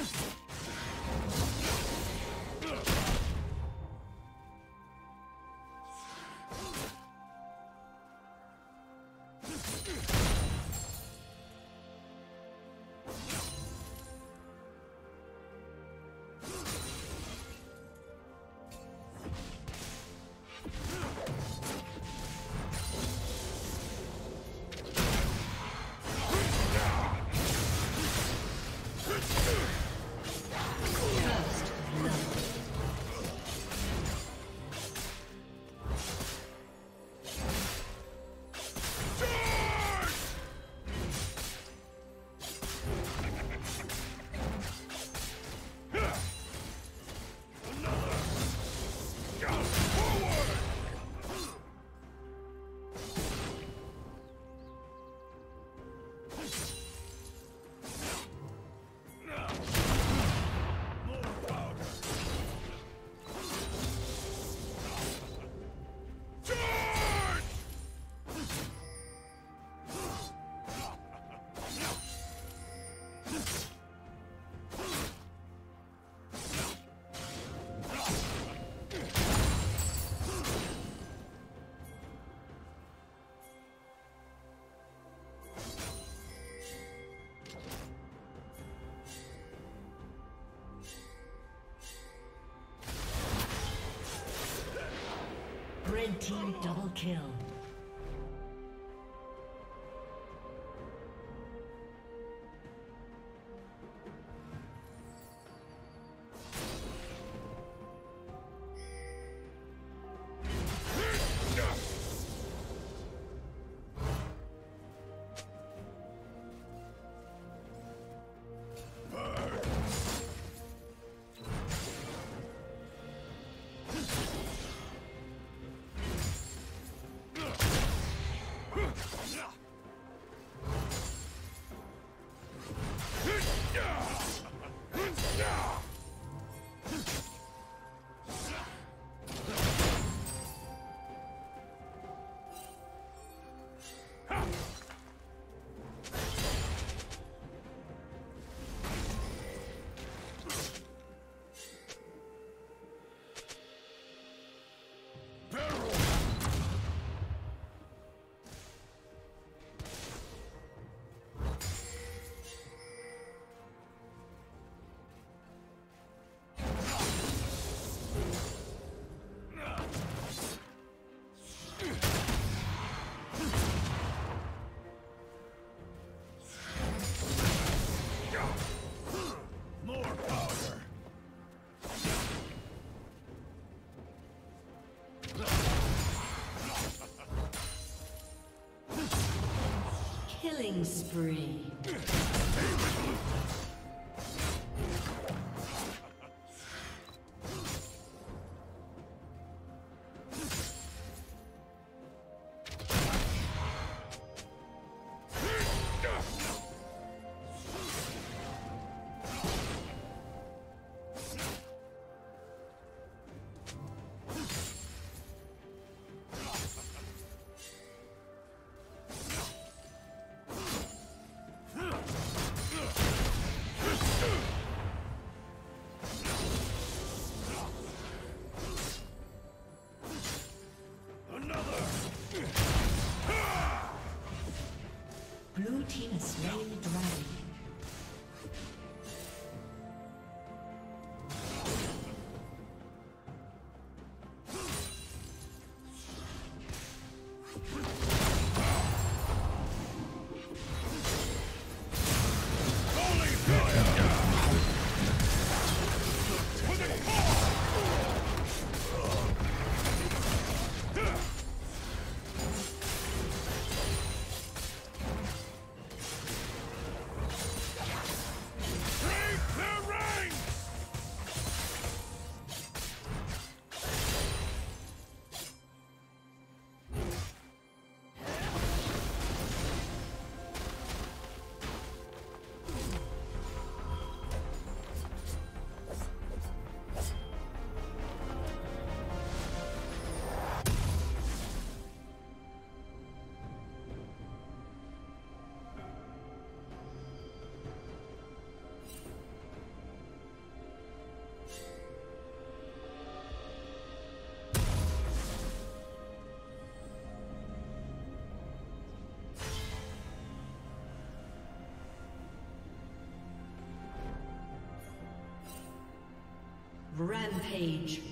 Huh? Team double kill. Killing spree. Rampage.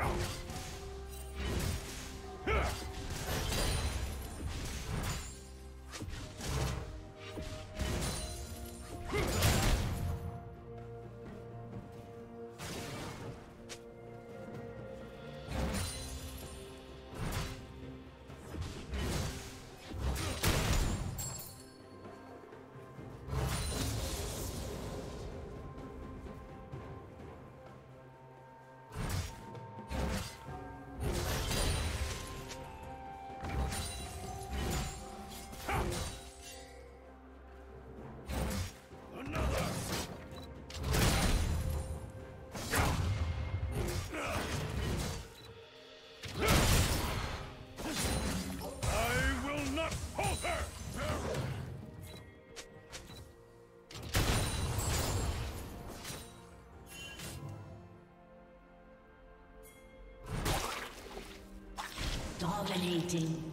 go. Dominating.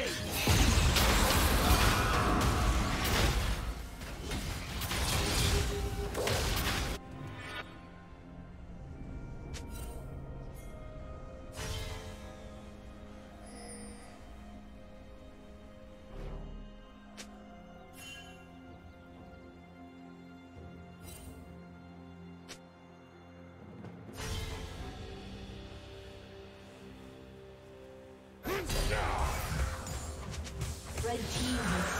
Take be caged.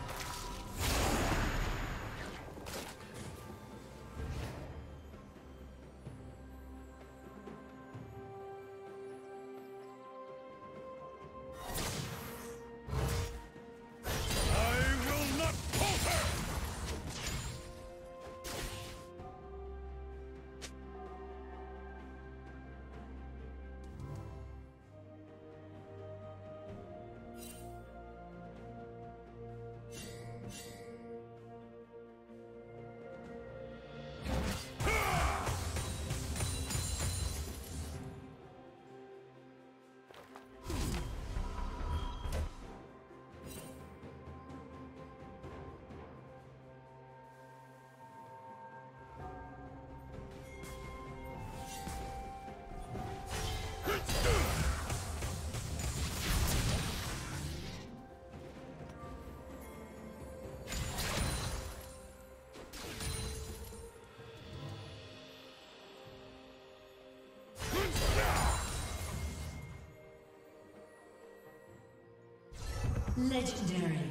Legendary.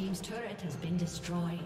Team's turret has been destroyed.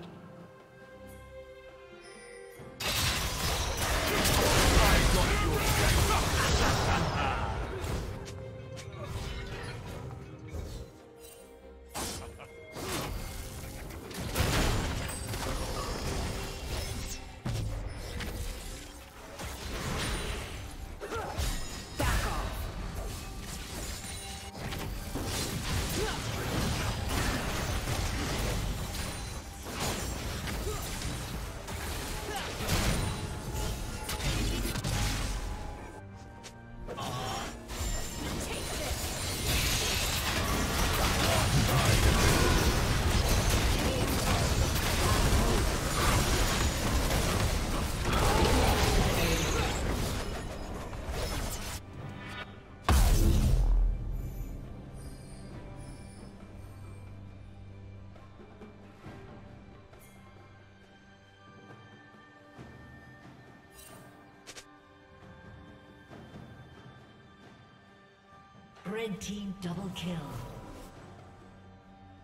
Red team double kill.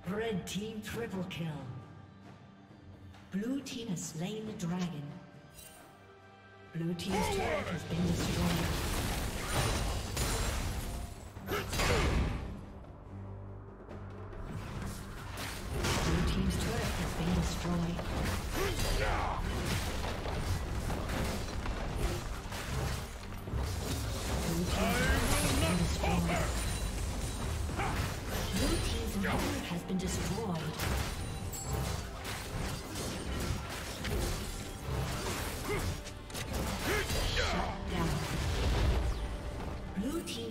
Red team triple kill. Blue team has slain the dragon. Blue team's turret has been destroyed.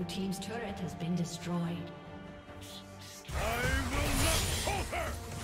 Blue Team's turret has been destroyed. I will not falter!